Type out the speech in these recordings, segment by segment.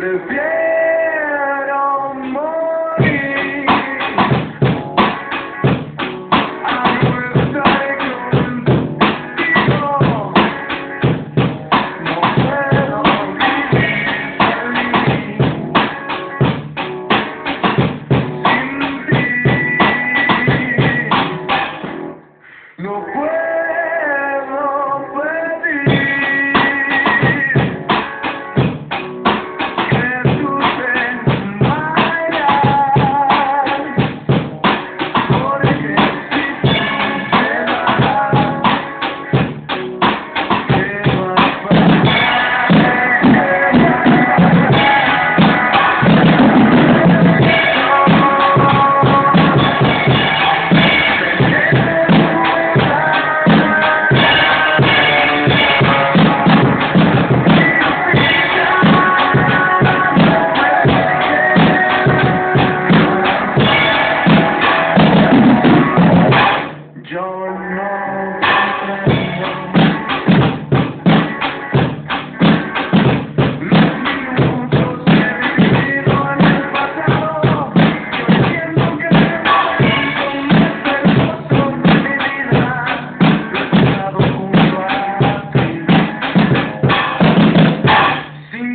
Prefiero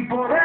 people.